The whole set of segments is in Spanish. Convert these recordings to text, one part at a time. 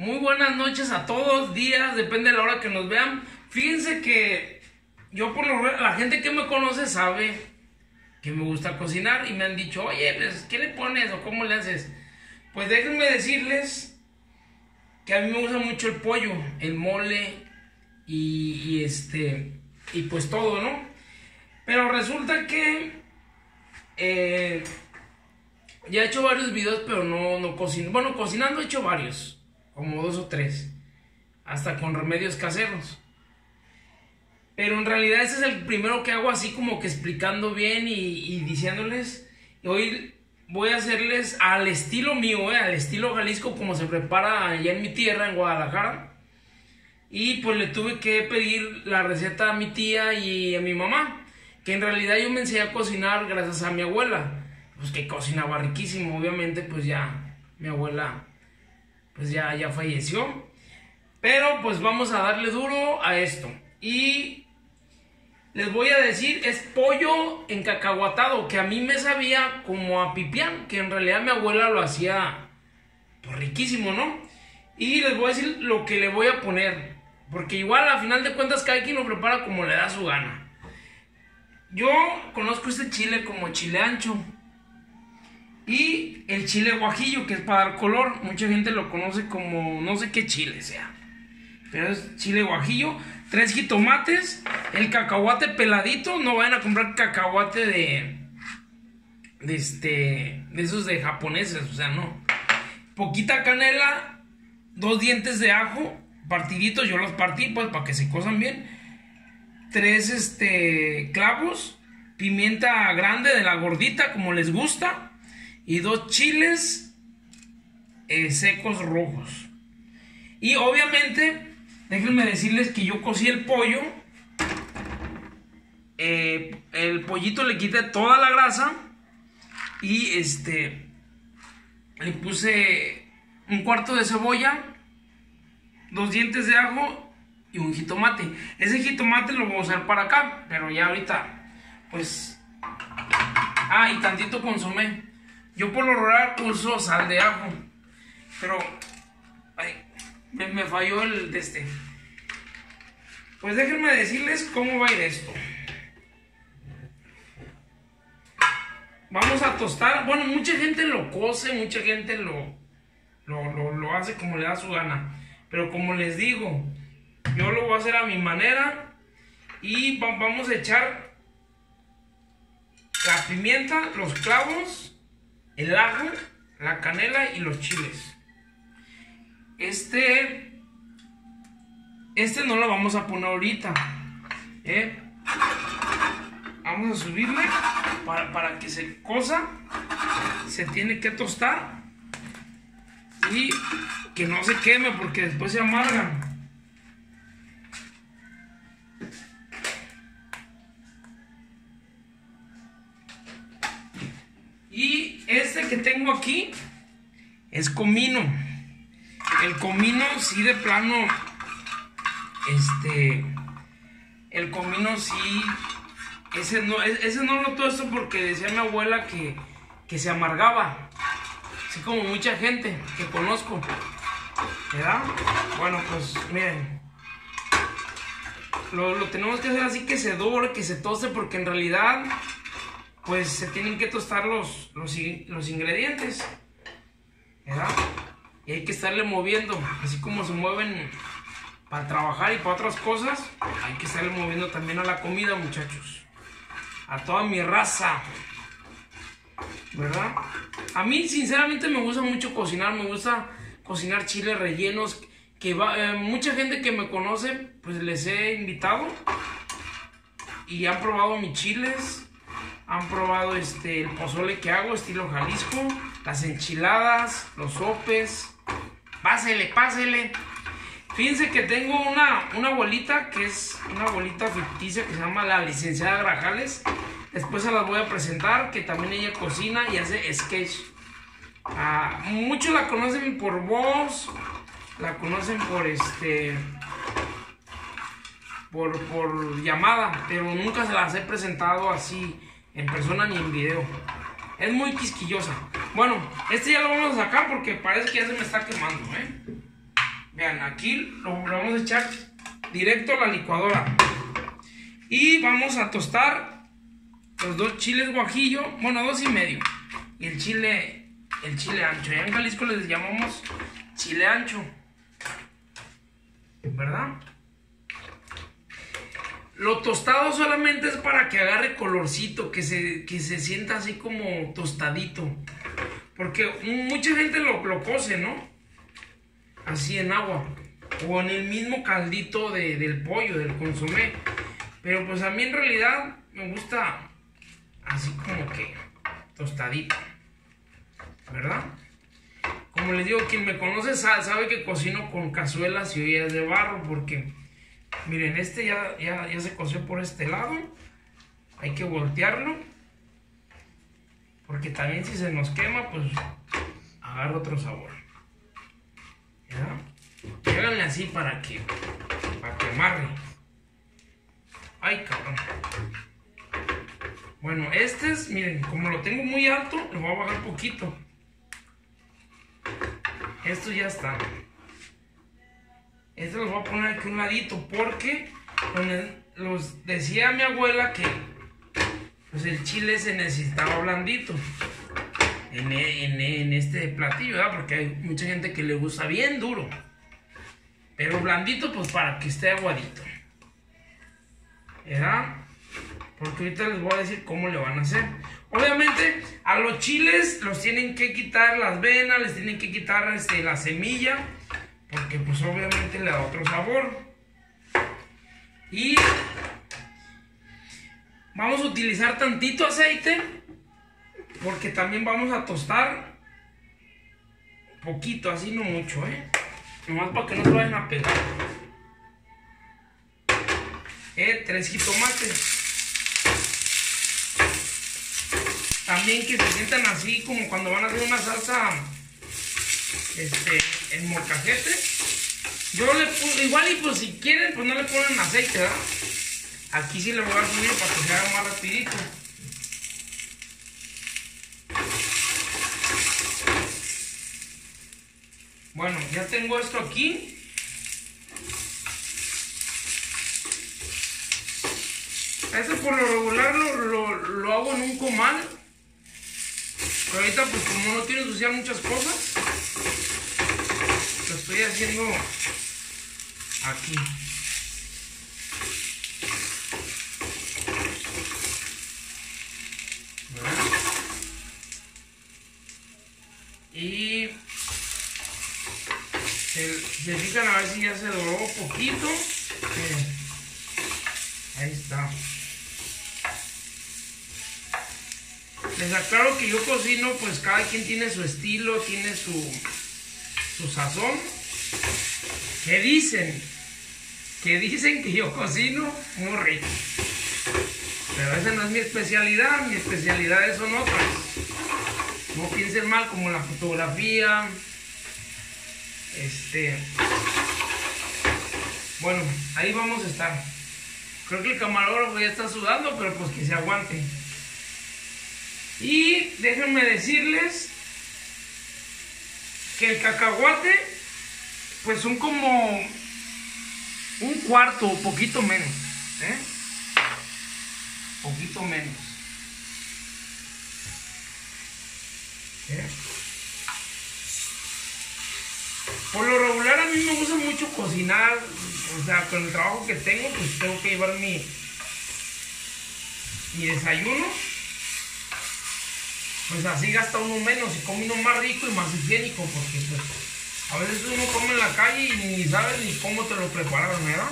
Muy buenas noches a todos, días, depende de la hora que nos vean. Fíjense que yo por lo la gente que me conoce sabe que me gusta cocinar y me han dicho, oye, pues, ¿qué le pones o cómo le haces? Pues déjenme decirles que a mí me gusta mucho el pollo, el mole y, este y pues todo, ¿no? Pero resulta que eh, ya he hecho varios videos, pero no, no cocino. Bueno, cocinando he hecho varios como dos o tres, hasta con remedios caseros. Pero en realidad ese es el primero que hago así como que explicando bien y, diciéndoles, hoy voy a hacerles al estilo mío, eh, al estilo Jalisco como se prepara allá en mi tierra, en Guadalajara. Y pues le tuve que pedir la receta a mi tía y a mi mamá, que en realidad yo me enseñé a cocinar gracias a mi abuela, pues que cocinaba riquísimo, obviamente pues ya mi abuela pues ya, ya falleció. Pero pues vamos a darle duro a esto. Y les voy a decir, es pollo encacahuatado, que a mí me sabía como a pipián, que en realidad mi abuela lo hacía pues, riquísimo, ¿no? Y les voy a decir lo que le voy a poner, porque igual a final de cuentas cada quien lo prepara como le da su gana. Yo conozco este chile como chile ancho. Y el chile guajillo, que es para dar color. Mucha gente lo conoce como no sé qué chile sea. Pero es chile guajillo. Tres jitomates. El cacahuate peladito. No vayan a comprar cacahuate de. De este. De esos de japoneses. O sea, no. Poquita canela. Dos dientes de ajo. Partiditos. Yo los partí pues para que se cosan bien. Tres este, clavos. Pimienta grande de la gordita como les gusta y dos chiles eh, secos rojos. Y obviamente, déjenme decirles que yo cocí el pollo. Eh, el pollito le quité toda la grasa. Y este. Le puse un cuarto de cebolla. Dos dientes de ajo. Y un jitomate. Ese jitomate lo voy a usar para acá. Pero ya ahorita. Pues. Ah, y tantito consomé. Yo por lo regular uso sal de ajo. Pero. Ay, me, falló el de este. Pues déjenme decirles cómo va a ir esto. Vamos a tostar. Bueno, mucha gente lo cose, mucha gente lo, lo, lo, hace como le da su gana. Pero como les digo, yo lo voy a hacer a mi manera. Y vamos a echar la pimienta, los clavos el ajo, la canela y los chiles. Este, este no lo vamos a poner ahorita. ¿eh? Vamos a subirle para, para que se cosa. Se tiene que tostar y que no se queme porque después se amargan. Que tengo aquí es comino. El comino sí de plano, este, el comino sí, ese no, ese no lo esto porque decía mi abuela que, que se amargaba. Así como mucha gente que conozco. ¿Verdad? Bueno, pues miren. Lo, lo, tenemos que hacer así que se doble, que se tose, porque en realidad pues se tienen que tostar los, los, ingredientes, ¿verdad? Y hay que estarle moviendo, así como se mueven para trabajar y para otras cosas, hay que estarle moviendo también a la comida, muchachos. A toda mi raza. ¿Verdad? A mí, sinceramente, me gusta mucho cocinar. Me gusta cocinar chiles rellenos. Que va, eh, mucha gente que me conoce, pues les he invitado. Y han probado mis chiles han probado este, el pozole que hago, estilo Jalisco, las enchiladas, los sopes. Pásele, pásele. Fíjense que tengo una, una abuelita que es una abuelita ficticia que se llama la licenciada Grajales. Después se las voy a presentar, que también ella cocina y hace sketch. Ah, muchos la conocen por voz, la conocen por este por, por llamada, pero nunca se las he presentado así en persona ni en video. Es muy quisquillosa. Bueno, este ya lo vamos a sacar porque parece que ya se me está quemando, ¿eh? Vean, aquí lo, lo vamos a echar directo a la licuadora. Y vamos a tostar los dos chiles guajillo, bueno, dos y medio. Y el chile, el chile ancho. Ya en Jalisco les llamamos chile ancho. ¿Verdad? Lo tostado solamente es para que agarre colorcito, que se, que se sienta así como tostadito. Porque mucha gente lo, lo cose, ¿no? Así en agua. O en el mismo caldito de, del pollo, del consomé. Pero pues a mí en realidad me gusta así como que tostadito. ¿Verdad? Como les digo, quien me conoce sabe que cocino con cazuelas y ollas de barro porque, miren, este ya, ya, ya se coció por este lado. Hay que voltearlo. Porque también si se nos quema, pues agarra otro sabor. ¿Ya? Háganle así para que, para que amarre. Ay, cabrón. Bueno, este es, miren, como lo tengo muy alto, lo voy a bajar poquito. Esto ya está. Esto lo voy a poner aquí un ladito porque los decía mi abuela que pues el chile se necesitaba blandito en, en, este platillo, ¿verdad? Porque hay mucha gente que le gusta bien duro. Pero blandito pues para que esté aguadito. ¿Verdad? Porque ahorita les voy a decir cómo le van a hacer. Obviamente a los chiles los tienen que quitar las venas, les tienen que quitar este, la semilla, porque pues obviamente le da otro sabor. Y vamos a utilizar tantito aceite, porque también vamos a tostar poquito, así no mucho, ¿eh? Nomás para que no se vayan a pegar. Eh, tres jitomates. También que se sientan así como cuando van a hacer una salsa este, en molcajete. Yo le puse, igual y pues si quieren, pues no le ponen aceite, ¿verdad? Aquí sí le voy a poner para que se haga más rapidito. Bueno, ya tengo esto aquí. Esto por lo regular lo, lo hago en un pero ahorita pues como no quiero ensuciar muchas cosas, lo estoy haciendo aquí. Y se, se, fijan a ver si ya se doró poquito. Ahí está. Les aclaro que yo cocino, pues cada quien tiene su estilo, tiene su, su sazón. Que dicen, que dicen que yo cocino muy rico. Pero esa no es mi especialidad, mi especialidad son otras. No piensen mal como la fotografía. Este. Bueno, ahí vamos a estar. Creo que el camarógrafo ya está sudando, pero pues que se aguante. Y déjenme decirles que el cacahuate, pues son como un cuarto, poquito menos. ¿eh? Poquito menos. ¿Eh? Por lo regular a mí me gusta mucho cocinar, o sea, con el trabajo que tengo, pues tengo que llevar mi, mi desayuno pues así gasta uno menos y come uno más rico y más higiénico, porque pues a veces uno come en la calle y ni sabes ni cómo te lo prepararon, ¿verdad?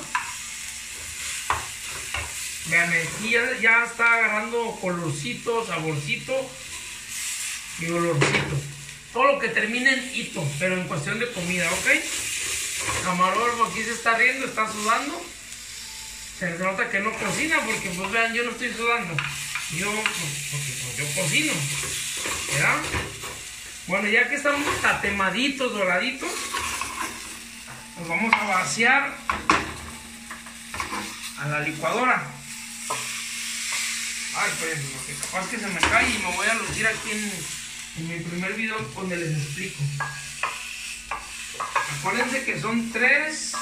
Vean, aquí ya, está agarrando colorcito, saborcito y olorcito. Todo lo que termine en hito, pero en cuestión de comida, ¿ok? Camarógrafo aquí se está riendo, está sudando. Se nota que no cocina porque, pues vean, yo no estoy sudando. Yo, pues, porque yo cocino. ¿Verdad? Bueno, ya que estamos tatemaditos, doraditos, nos vamos a vaciar a la licuadora. Ay, pues, que capaz que se me cae y me voy a lucir aquí en, en mi primer video donde les explico. Acuérdense que son tres.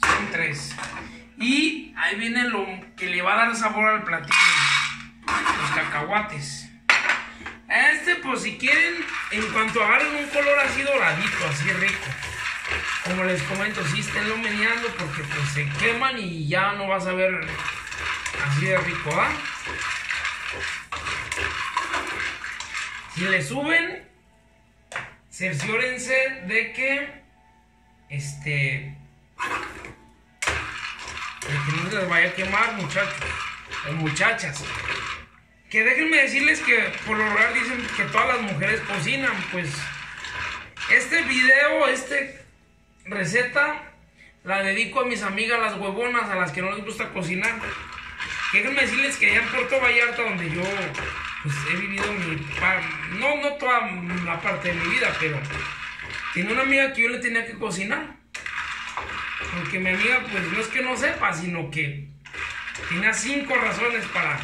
Son tres. Y ahí viene lo que le va a dar sabor al platillo. Los cacahuates. Este, pues si quieren, en cuanto agarren un color así doradito, así rico. Como les comento, sí esténlo meneando porque pues se queman y ya no vas a ver así de rico, ¿ah? Si le suben, cerciórense de que este que no se les vaya a quemar muchachos o muchachas que déjenme decirles que por lo general dicen que todas las mujeres cocinan pues este video este receta la dedico a mis amigas las huevonas a las que no les gusta cocinar déjenme decirles que allá en Puerto Vallarta donde yo pues, he vivido mi no no toda la parte de mi vida pero tiene una amiga que yo le tenía que cocinar. Porque mi amiga, pues no es que no sepa, sino que tenía cinco razones para.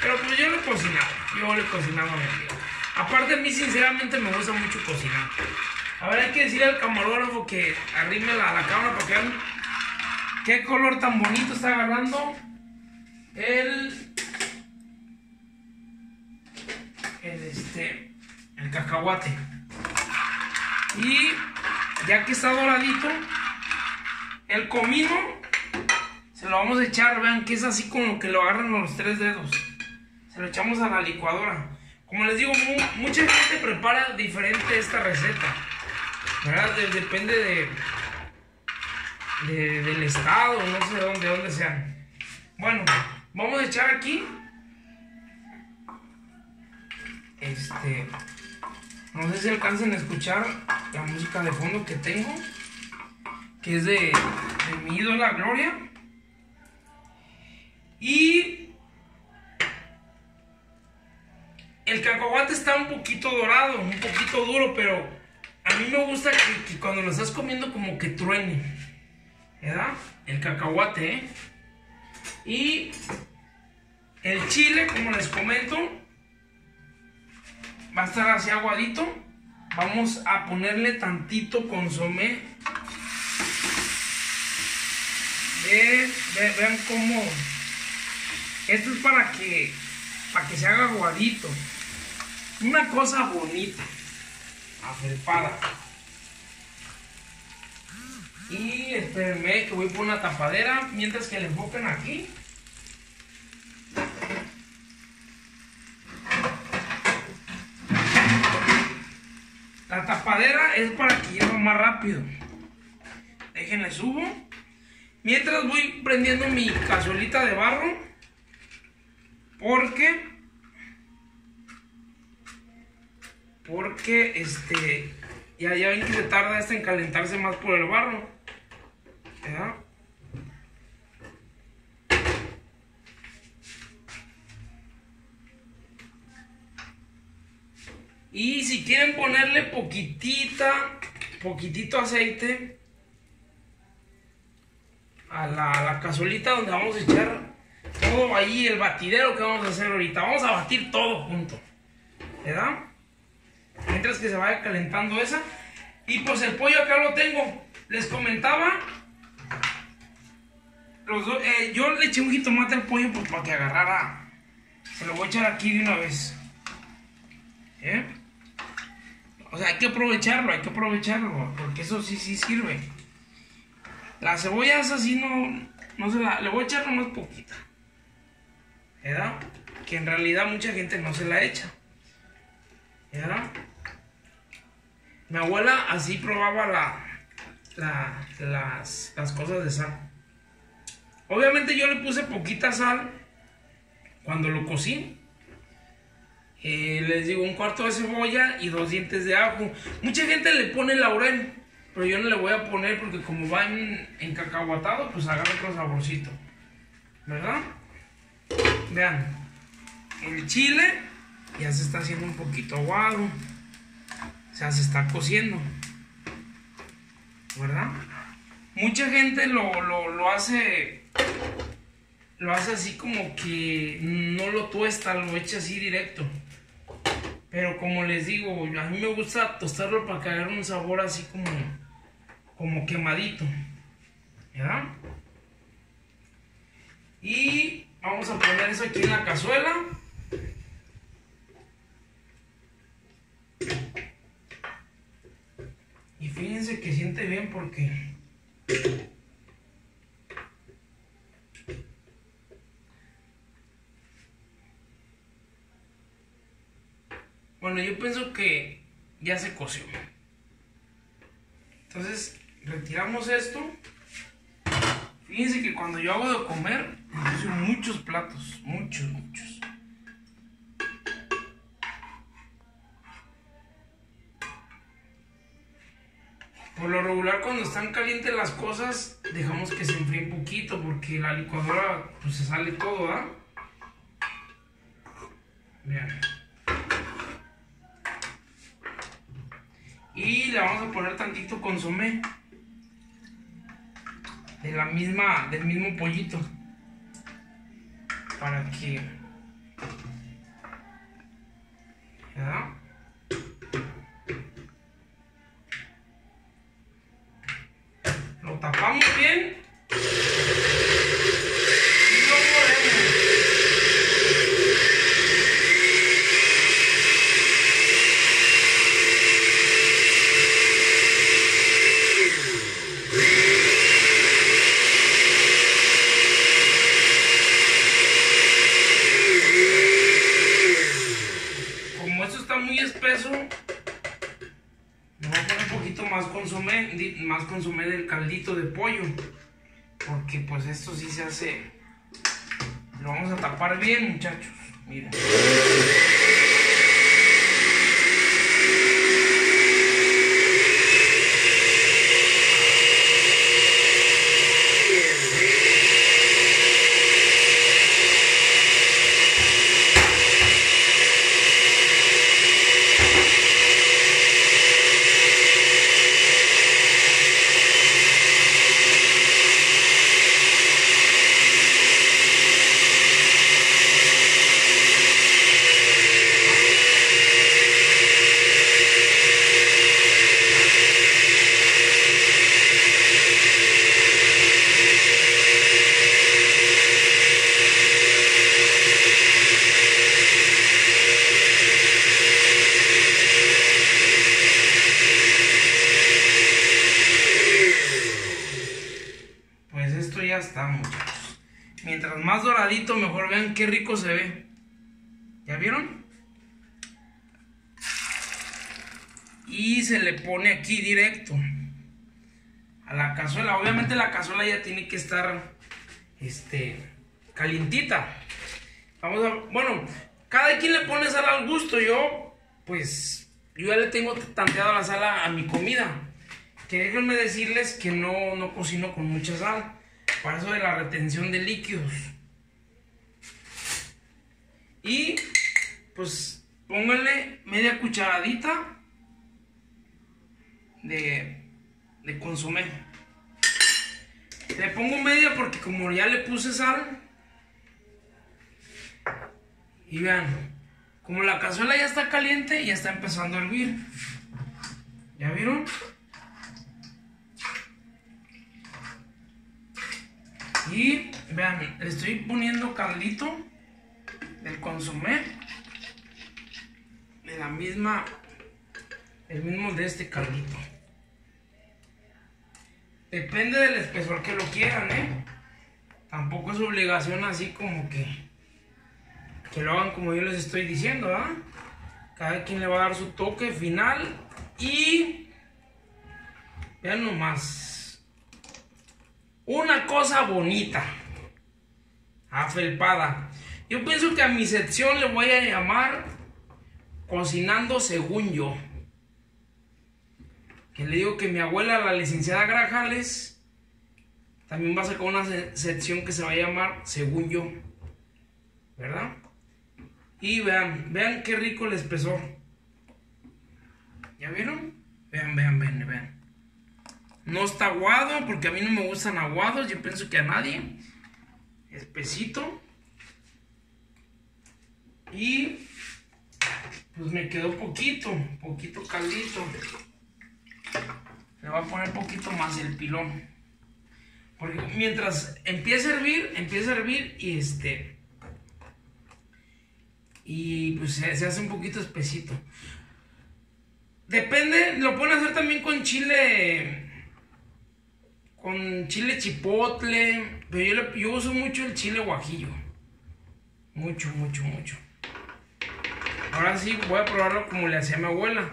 Pero pues yo le cocinaba. Yo le cocinaba a mi amiga. Aparte, a mí, sinceramente, me gusta mucho cocinar. A ver, hay que decirle al camarógrafo que arrime la, la cámara para que vean qué color tan bonito está agarrando el. El este. El cacahuate. Y ya que está doradito, el comino se lo vamos a echar, vean que es así como que lo agarran los tres dedos. Se lo echamos a la licuadora. Como les digo, mucha gente prepara diferente esta receta. ¿Verdad? depende de, de, del estado, no sé de dónde, dónde sean. Bueno, vamos a echar aquí. Este. No sé si alcancen a escuchar la música de fondo que tengo, que es de, de mi ídola Gloria. Y el cacahuate está un poquito dorado, un poquito duro, pero a mí me gusta que, cuando lo estás comiendo como que truene. ¿Verdad? El cacahuate, ¿eh? Y el chile, como les comento, va a estar así aguadito. Vamos a ponerle tantito consomé. Vean cómo. Esto es para que, para que se haga aguadito. Una cosa bonita. Afelpada. Y espérenme que voy por una tapadera mientras que le enfoquen aquí. La tapadera es para que lleve más rápido. Déjenle subo. Mientras voy prendiendo mi cazuelita de barro. Porque. Porque este. Ya, ya ven que se tarda esto en calentarse más por el barro. ¿Verdad? Y si quieren ponerle poquitita, poquitito aceite a la, cazuelita donde vamos a echar todo ahí, el batidero que vamos a hacer ahorita. Vamos a batir todo junto. ¿Verdad? Mientras que se vaya calentando esa. Y pues el pollo acá lo tengo. Les comentaba. Los eh, yo le eché un jitomate al pollo pues, para que agarrara. Se lo voy a echar aquí de una vez. ¿Eh? O sea, hay que aprovecharlo, hay que aprovecharlo, porque eso sí, sí sirve. La cebolla esa sí no, no se la, le voy a echar nomás poquita. ¿Verdad? Que en realidad mucha gente no se la echa. ¿Verdad? Mi abuela así probaba la, la, las, las cosas de sal. Obviamente yo le puse poquita sal cuando lo cocí eh, les digo, un cuarto de cebolla y dos dientes de ajo. Mucha gente le pone laurel, pero yo no le voy a poner porque como va en, encacahuatado, pues agarra otro saborcito. ¿Verdad? Vean, el chile ya se está haciendo un poquito aguado. O sea, se está cociendo. ¿Verdad? Mucha gente lo, lo hace lo hace así como que no lo tuesta, lo echa así directo. Pero como les digo, a mí me gusta tostarlo para que haga un sabor así como, como quemadito. ¿Verdad? Y vamos a poner eso aquí en la cazuela. Y fíjense que siente bien porque Bueno, yo pienso que ya se coció. Entonces, retiramos esto. Fíjense que cuando yo hago de comer, uso muchos platos, muchos, muchos. Por lo regular cuando están calientes las cosas, dejamos que se enfríe un poquito porque la licuadora pues se sale todo, ¿ah? Vean. Y le vamos a poner tantito consomé. De la misma, del mismo pollito. Para que... ¿Verdad? Lo tapamos bien. Y lo ponemos. Como esto está muy espeso, le voy a poner un poquito más consomé, di- más consomé del caldito de pollo. Porque pues esto sí se hace. Lo vamos a tapar bien, muchachos. Miren. Pues esto ya está, muchachos. Mientras más doradito, mejor vean qué rico se ve. ¿Ya vieron? Y se le pone aquí directo a la cazuela. Obviamente la cazuela ya tiene que estar este calientita. Vamos a bueno, cada quien le pone sal al gusto. Yo pues yo ya le tengo tanteado la sal a, mi comida. Que déjenme decirles que no, no cocino con mucha sal. Para eso de la retención de líquidos. Y pues pónganle media cucharadita de, de consomé. Le pongo media porque como ya le puse sal. Y vean, como la cazuela ya está caliente, ya está empezando a hervir. ¿Ya vieron? Y vean, le estoy poniendo caldito del consomé. De la misma, el mismo de este caldito. Depende del espesor que lo quieran, ¿eh? Tampoco es obligación así como que que lo hagan como yo les estoy diciendo, ¿ah? Cada quien le va a dar su toque final y vean nomás. Una cosa bonita. Afelpada. Yo pienso que a mi sección le voy a llamar Cocinando según yo. Que le digo que mi abuela, la licenciada Grajales, también va a sacar una se- sección que se va a llamar Según yo. ¿Verdad? Y vean, vean qué rico el espesor. ¿Ya vieron? Vean, vean, vean, vean. No está aguado, porque a mí no me gustan aguados, yo pienso que a nadie. Espesito. Y pues me quedó poquito, poquito caldito. Le voy a poner poquito más el pilón. Porque mientras empieza a hervir, empieza a hervir y este. Y pues se, hace un poquito espesito. Depende, lo pueden hacer también con chile. Con chile chipotle. Pero yo, yo uso mucho el chile guajillo. Mucho, mucho, mucho. Ahora sí voy a probarlo como le hacía mi abuela.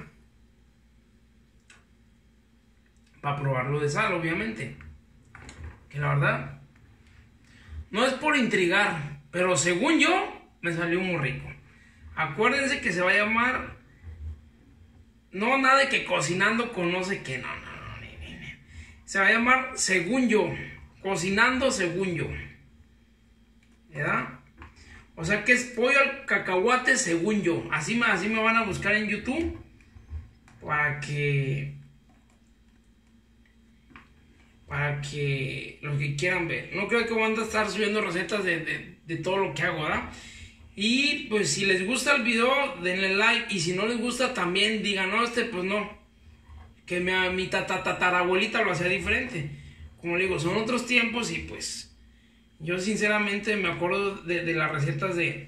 Para probarlo de sal, obviamente. Que la verdad, no es por intrigar, pero según yo, me salió muy rico. Acuérdense que se va a llamar. No nada de que cocinando con no sé qué, no, no, no, no, Se va a llamar según yo. Cocinando según yo. ¿Verdad? O sea que es pollo al cacahuate según yo. Así me, así me van a buscar en YouTube. Para que. Para que los que quieran ver. No creo que van a estar subiendo recetas de, todo lo que hago, ¿verdad? Y pues si les gusta el video, denle like. Y si no les gusta, también digan, no, este pues no. Que mi, mi tatarabuelita lo hacía diferente. Como digo, son otros tiempos y pues yo sinceramente me acuerdo de, las recetas de,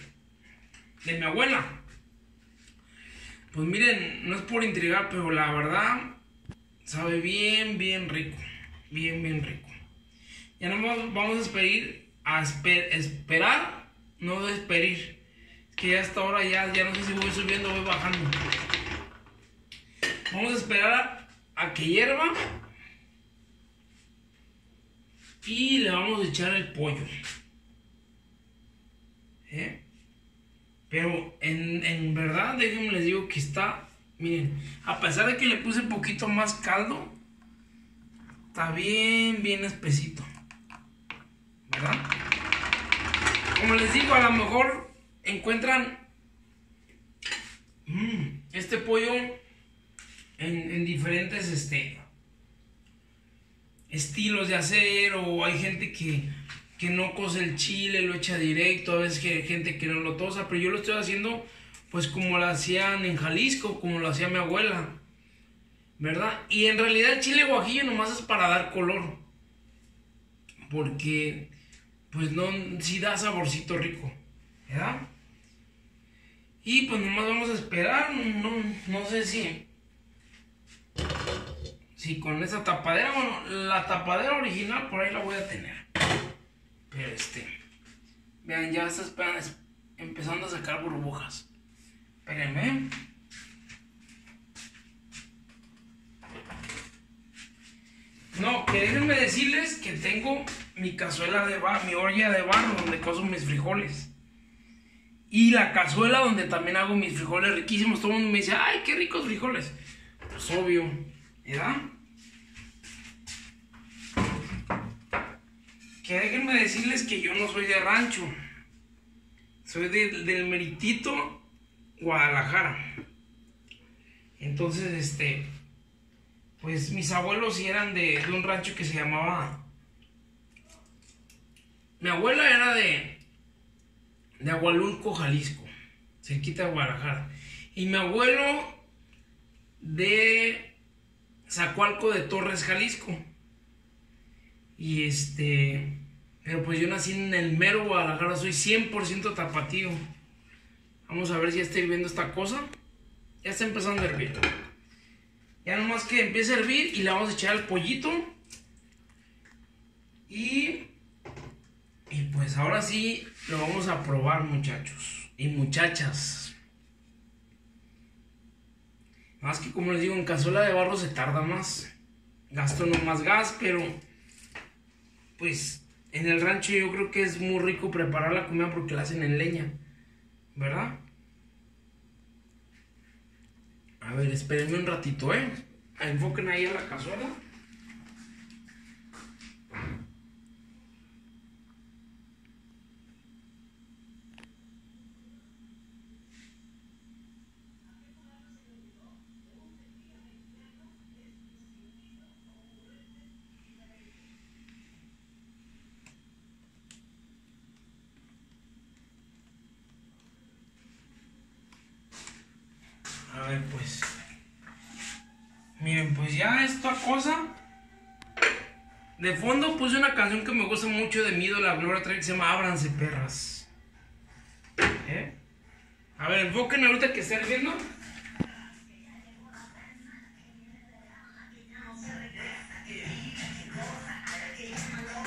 de mi abuela. Pues miren, no es por intrigar, pero la verdad sabe bien, bien rico. Bien, bien rico. Ya no vamos a esperar, a esperar, no despedir. Es que ya hasta ahora ya, ya no sé si voy subiendo o voy bajando. Vamos a esperar a que hierva y le vamos a echar el pollo. ¿Eh? Pero en, verdad, déjenme les digo que está, miren, a pesar de que le puse un poquito más caldo, está bien, bien espesito. ¿Verdad? Como les digo, a lo mejor encuentran mm, este pollo en, en diferentes, este, estilos de hacer o hay gente que, no cose el chile, lo echa directo, a veces hay gente que no lo tosa, pero yo lo estoy haciendo pues como lo hacían en Jalisco, como lo hacía mi abuela, ¿verdad? Y en realidad el chile guajillo nomás es para dar color, porque pues no, si da saborcito rico, ¿verdad? Y pues nomás vamos a esperar, no, no sé si Sí, con esa tapadera, bueno, la tapadera original por ahí la voy a tener. Pero este, vean, ya está empezando a sacar burbujas. Espérenme. No, que déjenme decirles que tengo mi cazuela de barro, mi olla de barro donde coso mis frijoles. Y la cazuela donde también hago mis frijoles riquísimos. Todo el mundo me dice, ay, qué ricos frijoles. Pues obvio. Que déjenme decirles que yo no soy de rancho. Soy del Meritito, Guadalajara. Entonces, este, pues mis abuelos eran de, un rancho que se llamaba... Mi abuela era de, de Jalisco, cerquita de Guadalajara. Y mi abuelo de Zacualco de Torres, Jalisco. Y este, pero pues yo nací en el mero Guadalajara, soy 100% tapatío. Vamos a ver si ya está hirviendo esta cosa. Ya está empezando a hervir. Ya nomás que empiece a hervir y le vamos a echar el pollito. Y, y pues ahora sí lo vamos a probar muchachos y muchachas. Más que como les digo, en cazuela de barro se tarda más. Gasto no más gas, pero pues en el rancho yo creo que es muy rico preparar la comida porque la hacen en leña. ¿Verdad? A ver, espérenme un ratito, ¿eh? Enfoquen ahí a la cazuela. Cosa. De fondo puse una canción que me gusta mucho de Mido, la Gloria Trevi, que se llama Ábranse perras. ¿Eh? A ver, enfoquen ahorita que estén viendo.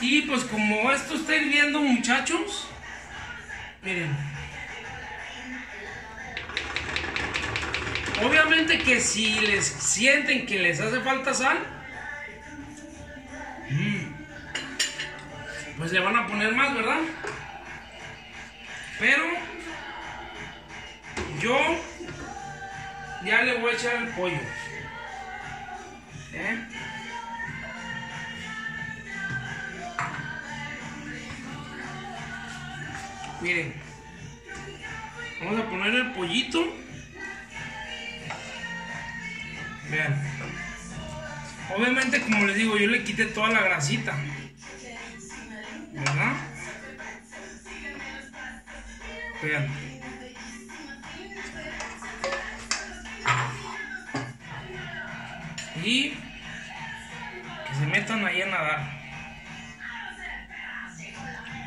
Y pues como esto está hirviendo muchachos, miren. Obviamente que si les sienten que les hace falta sal, mm, pues le van a poner más, ¿verdad? Pero yo ya le voy a echar el pollo. ¿Eh? Miren, vamos a poner el pollito. Vean. Obviamente, como les digo, yo le quité toda la grasita. ¿Verdad? Vean. Y que se metan ahí a nadar.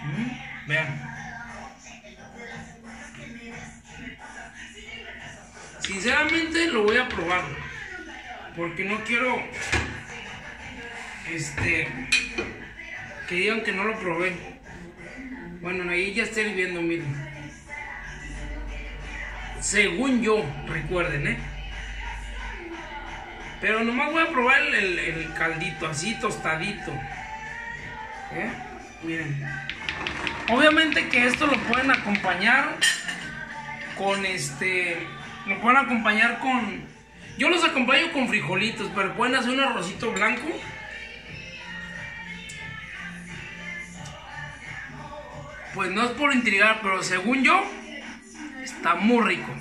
¿Mm? Vean. Sinceramente lo voy a probar. Porque no quiero. Este. Que digan que no lo probé. Bueno, ahí ya está hirviendo, miren. Según yo, recuerden, ¿eh? Pero nomás voy a probar el, el caldito, así tostadito. ¿Eh? Miren. Obviamente que esto lo pueden acompañar con este. Lo pueden acompañar con. Yo los acompaño con frijolitos, pero pueden hacer un arrocito blanco. Pues no es por intrigar, pero según yo, está muy rico.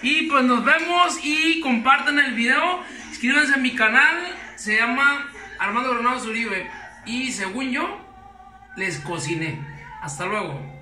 Y pues nos vemos y compartan el video. Inscríbanse a mi canal. Se llama Armando Granados Uribe. Y según yo, les cociné. Hasta luego.